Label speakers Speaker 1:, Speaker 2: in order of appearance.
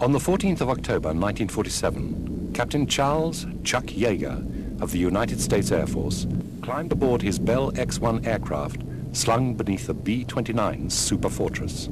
Speaker 1: On the 14th of October 1947, Captain Charles Chuck Yeager of the United States Air Force climbed aboard his Bell X-1 aircraft slung beneath a B-29 Super Fortress.